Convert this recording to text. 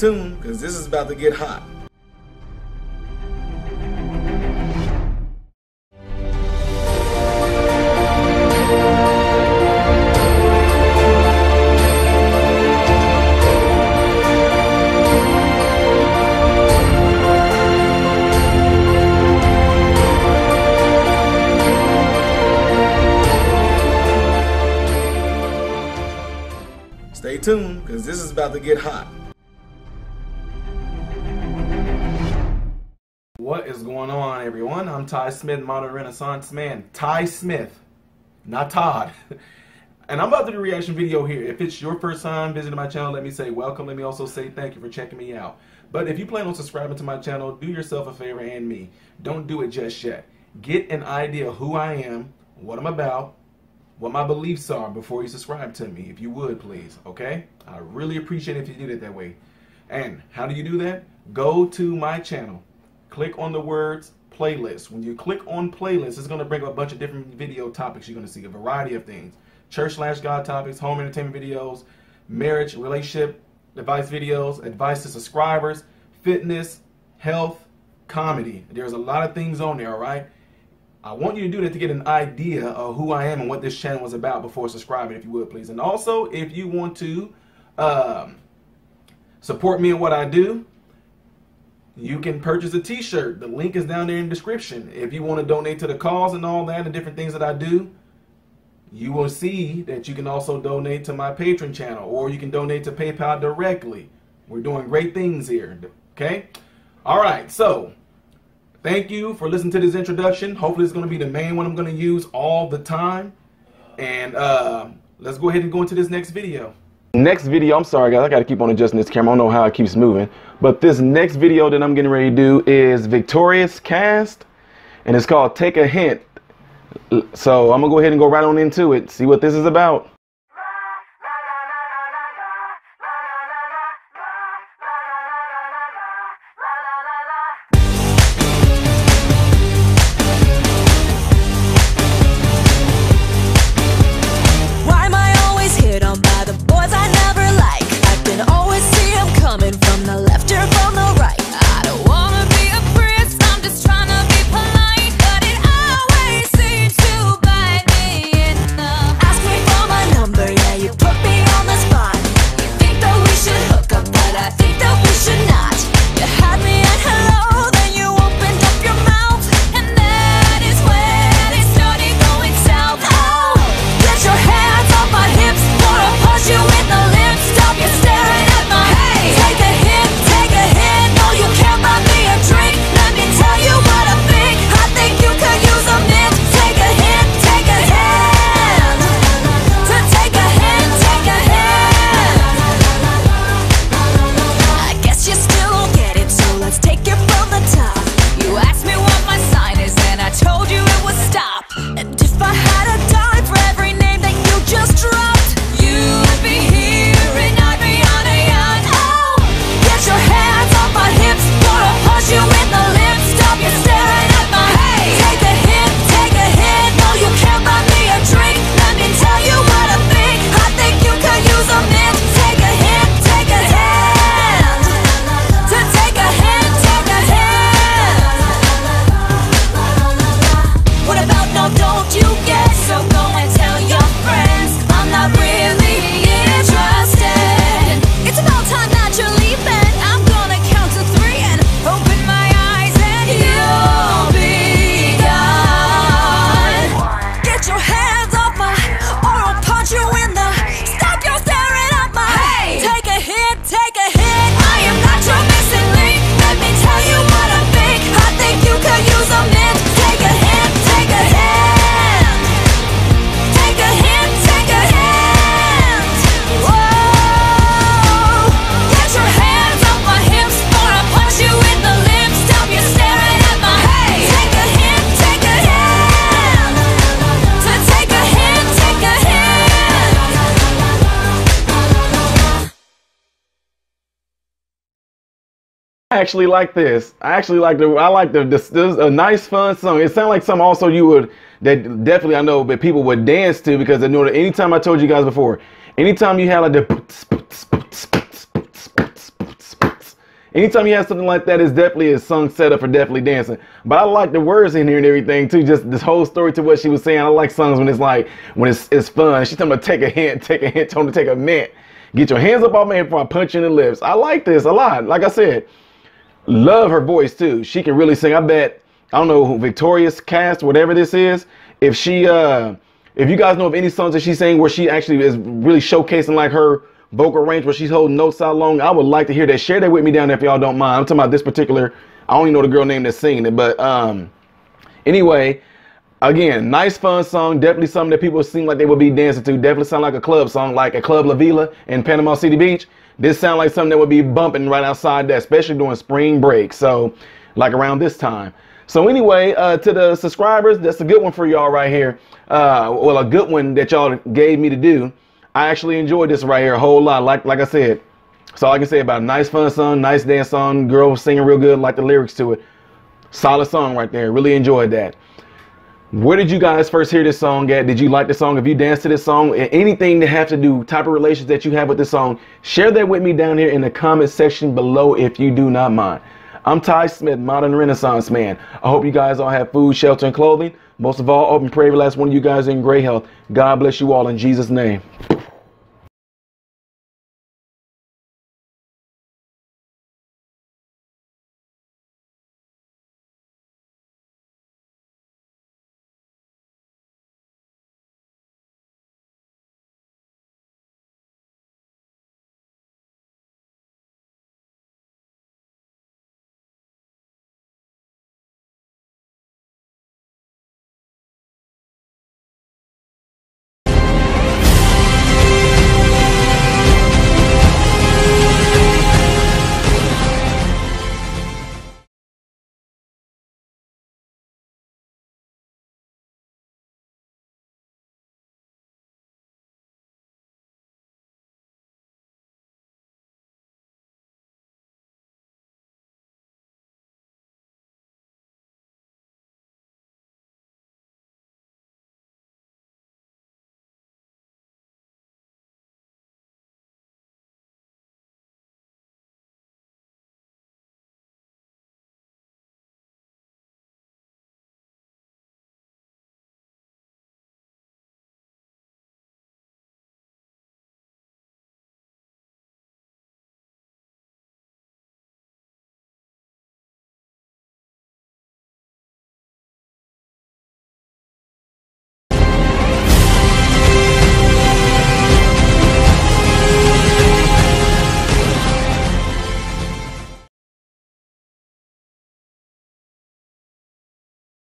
tuned, because this is about to get hot. Stay tuned, because this is about to get hot. Going oh on, everyone? I'm Ty Smith, modern Renaissance man. Ty Smith, not Todd. And I'm about to do a reaction video here. If it's your first time visiting my channel, let me say welcome. Let me also say thank you for checking me out. But if you plan on subscribing to my channel, do yourself a favor and me. Don't do it just yet. Get an idea of who I am, what I'm about, what my beliefs are before you subscribe to me, if you would, please. Okay? I really appreciate it if you did it that way. And how do you do that? Go to my channel, click on the words playlist. When you click on playlist, it's going to bring up a bunch of different video topics you're going to see, a variety of things. Church slash God topics, home entertainment videos, marriage, relationship, advice videos, advice to subscribers, fitness, health, comedy. There's a lot of things on there, all right? I want you to do that to get an idea of who I am and what this channel is about before subscribing, if you would, please. And also, if you want to um, support me in what I do, you can purchase a t-shirt. The link is down there in the description. If you want to donate to the cause and all that and different things that I do, you will see that you can also donate to my Patreon channel or you can donate to PayPal directly. We're doing great things here, okay? All right, so thank you for listening to this introduction. Hopefully it's going to be the main one I'm going to use all the time. And uh, let's go ahead and go into this next video. Next video, I'm sorry guys, I gotta keep on adjusting this camera. I don't know how it keeps moving. But this next video that I'm getting ready to do is Victorious Cast. And it's called Take a Hint. So I'm gonna go ahead and go right on into it, see what this is about. You I actually like this. I actually like the. I like the. This, this is a nice, fun song. It sounds like something also you would that definitely I know, but people would dance to because I know that anytime I told you guys before, anytime you had like the anytime you have something like that, it's definitely a song set up for definitely dancing. But I like the words in here and everything too. Just this whole story to what she was saying. I like songs when it's like when it's it's fun. She's talking about take a hint, take a hint, to take a mint. Get your hands up off head before I punch you in the lips. I like this a lot. Like I said, love her voice too. She can really sing. I bet I don't know who Victorious cast, whatever this is. If she uh if you guys know of any songs that she's saying where she actually is really showcasing like her vocal range where she's holding notes out long, I would like to hear that. Share that with me down there if y'all don't mind. I'm talking about this particular, I only know the girl name that's singing it, but um anyway, again, nice fun song. Definitely something that people seem like they would be dancing to. Definitely sound like a club song, like a Club La Vela in Panama City Beach. This sound like something that would be bumping right outside that, especially during spring break. So like around this time. So anyway, uh, to the subscribers, that's a good one for y'all right here. Uh, well, a good one that y'all gave me to do. I actually enjoyed this right here a whole lot. Like like I said, that's all I can say about it. Nice fun song, nice dance song. Girl singing real good, like the lyrics to it. Solid song right there. Really enjoyed that. Where did you guys first hear this song at? Did you like the song? If you danced to this song, anything that have to do type of relations that you have with this song, share that with me down here in the comment section below if you do not mind. I'm Ty Smith, modern renaissance man. I hope you guys all have food, shelter, and clothing. Most of all, open and pray every last one of you guys in great health. God bless you all in Jesus' name.